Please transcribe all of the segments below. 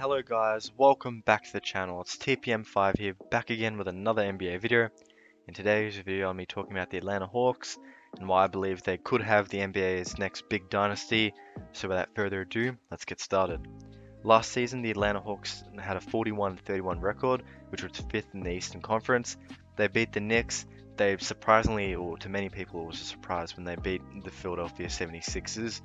Hello guys, welcome back to the channel. It's TPM5 here, back again with another NBA video. In today's video, I'll be talking about the Atlanta Hawks and why I believe they could have the NBA's next big dynasty. So without further ado, let's get started. Last season, the Atlanta Hawks had a 41-31 record, which was fifth in the Eastern Conference. They beat the Knicks. They surprisingly, or to many people, it was a surprise when they beat the Philadelphia 76ers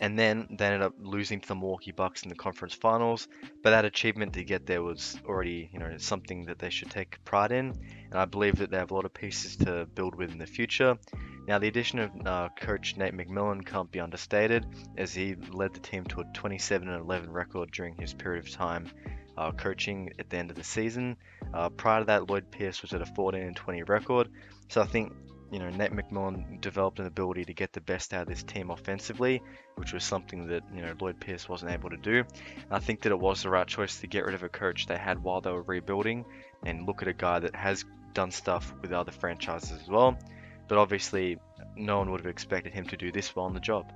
and then they ended up losing to the Milwaukee Bucks in the conference finals. But that achievement to get there was already, you know, something that they should take pride in, and I believe that they have a lot of pieces to build with in the future. Now, the addition of uh, coach Nate McMillan can't be understated, as he led the team to a 27 11 record during his period of time uh, coaching at the end of the season. Uh, prior to that, Lloyd Pierce was at a 14 and 20 record. So I think you know, Nate McMillan developed an ability to get the best out of this team offensively, which was something that, you know, Lloyd Pierce wasn't able to do. And I think that it was the right choice to get rid of a coach they had while they were rebuilding and look at a guy that has done stuff with other franchises as well. But obviously, no one would have expected him to do this well on the job.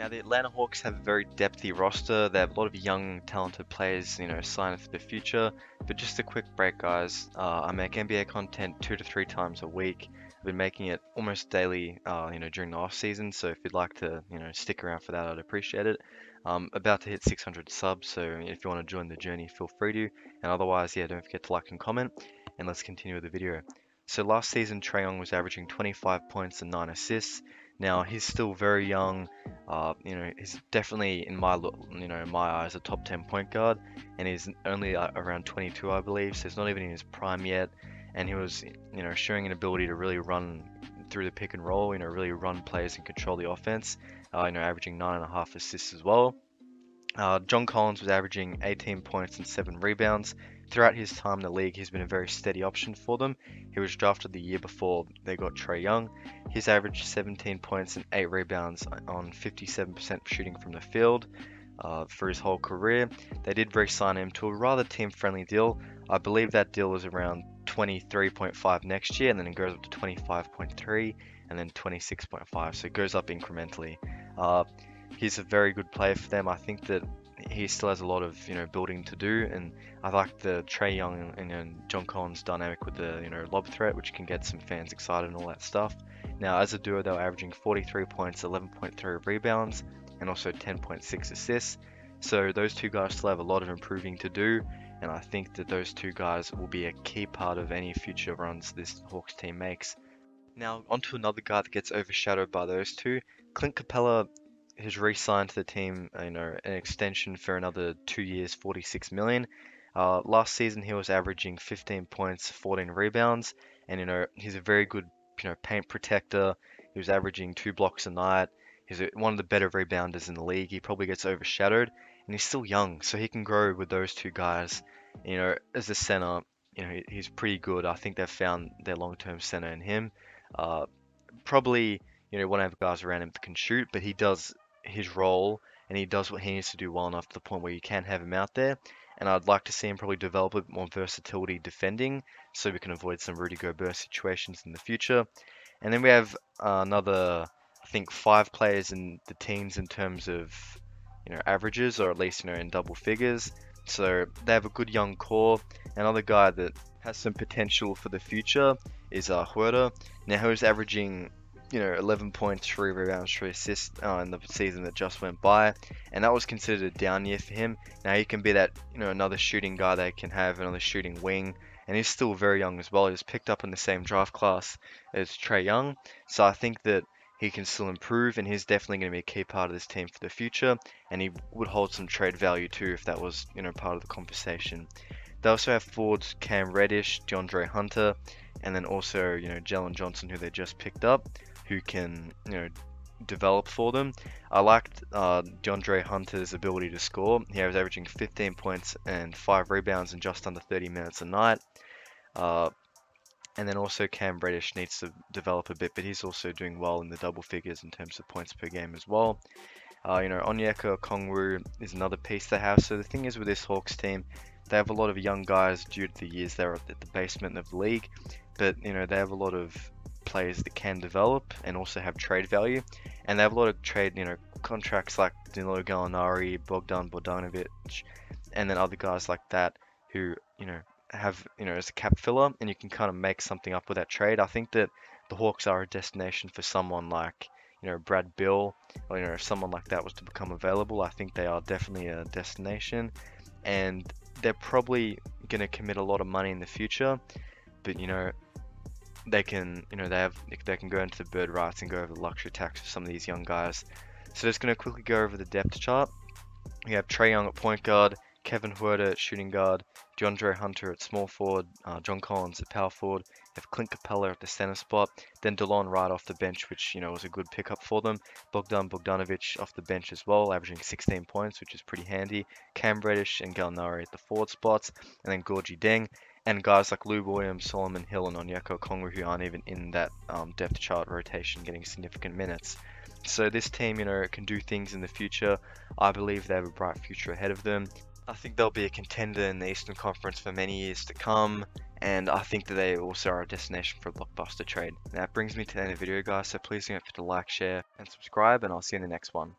Now, the Atlanta Hawks have a very depthy roster. They have a lot of young, talented players, you know, signed for the future. But just a quick break, guys. Uh, I make NBA content two to three times a week. I've been making it almost daily, uh, you know, during the off season. So if you'd like to, you know, stick around for that, I'd appreciate it. I'm about to hit 600 subs, so if you want to join the journey, feel free to. And otherwise, yeah, don't forget to like and comment. And let's continue with the video. So last season, Trae Young was averaging 25 points and 9 assists. Now he's still very young. Uh, you know, he's definitely in my you know my eyes a top 10 point guard, and he's only uh, around 22, I believe. So he's not even in his prime yet and he was, you know, showing an ability to really run through the pick and roll, you know, really run plays and control the offense. Uh, you know, averaging nine and a half assists as well. Uh, John Collins was averaging 18 points and seven rebounds. Throughout his time in the league, he's been a very steady option for them. He was drafted the year before they got Trae Young. He's averaged 17 points and 8 rebounds on 57% shooting from the field uh, for his whole career. They did re-sign him to a rather team-friendly deal. I believe that deal was around 23.5 next year, and then it goes up to 25.3, and then 26.5. So it goes up incrementally. Uh, he's a very good player for them. I think that he still has a lot of you know building to do, and I like the Trae Young and, and John Collins dynamic with the you know lob threat, which can get some fans excited and all that stuff. Now, as a duo, they were averaging 43 points, 11.3 rebounds, and also 10.6 assists. So those two guys still have a lot of improving to do, and I think that those two guys will be a key part of any future runs this Hawks team makes. Now, onto another guy that gets overshadowed by those two. Clint Capela has re-signed to the team, you know, an extension for another two years, 46 million. Uh, last season, he was averaging 15 points, 14 rebounds, and you know, he's a very good, you know, paint protector. He was averaging two blocks a night. He's one of the better rebounders in the league. He probably gets overshadowed, and he's still young, so he can grow with those two guys. You know, as a center, you know, he's pretty good. I think they've found their long-term center in him. Uh, probably, you know, want to have guys around him that can shoot, but he does his role and he does what he needs to do well enough to the point where you can have him out there. And I'd like to see him probably develop a bit more versatility defending so we can avoid some Rudy Gobert situations in the future. And then we have uh, another, I think, five players in the teams in terms of you know averages or at least you know in double figures. So they have a good young core. Another guy that has some potential for the future is uh, Huerter. Now he's averaging you know 11 points, 3 rebounds, 3 assists uh, in the season that just went by, and that was considered a down year for him. Now he can be that you know another shooting guy they can have, another shooting wing, and he's still very young as well. He was picked up in the same draft class as Trae Young, so I think that he can still improve, and he's definitely going to be a key part of this team for the future. And he would hold some trade value too if that was, you know, part of the conversation. They also have forwards Cam Reddish, DeAndre Hunter, and then also, you know, Jalen Johnson, who they just picked up, who can, you know, develop for them. I liked uh, DeAndre Hunter's ability to score. He was averaging 15 points and 5 rebounds in just under 30 minutes a night. Uh, and then also Cam Reddish needs to develop a bit, but he's also doing well in the double figures in terms of points per game as well. Uh, you know, Onyeka Okongwu is another piece they have. So the thing is with this Hawks team, they have a lot of young guys due to the years they're at the basement of the league, but you know they have a lot of players that can develop and also have trade value, and they have a lot of trade, you know, contracts like Danilo Gallinari, Bogdan Bogdanovic, and then other guys like that who you know have you know as a cap filler, and you can kind of make something up with that trade. I think that the Hawks are a destination for someone like you know Brad Beal, or you know if someone like that was to become available, I think they are definitely a destination, and they're probably going to commit a lot of money in the future, but you know they can you know they have they can go into the bird rights and go over the luxury tax for some of these young guys. So just going to quickly go over the depth chart. We have Trae Young at point guard, Kevin Huerter at shooting guard, DeAndre Hunter at small forward, uh, John Collins at power forward, have Clint Capela at the center spot, then DeLon Wright off the bench, which you know was a good pickup for them. Bogdan Bogdanovic off the bench as well, averaging 16 points, which is pretty handy. Cam Reddish and Gallinari at the forward spots, and then Gorgui Dieng. And guys like Lou Williams, Solomon Hill, and Onyeka Okongwu who aren't even in that um, depth chart rotation getting significant minutes. So this team, you know, can do things in the future. I believe they have a bright future ahead of them. I think they'll be a contender in the Eastern Conference for many years to come, and I think that they also are a destination for a blockbuster trade. That brings me to the end of the video, guys, so please don't forget to like, share, and subscribe, and I'll see you in the next one.